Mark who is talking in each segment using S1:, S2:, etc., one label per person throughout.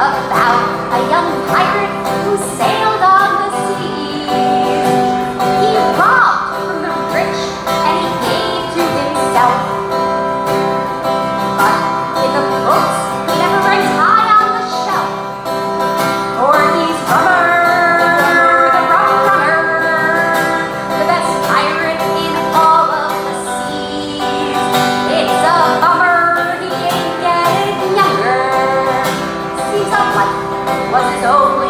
S1: about a young pirate who sailed. someone was his only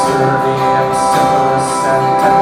S2: sturdy and simplest sentence.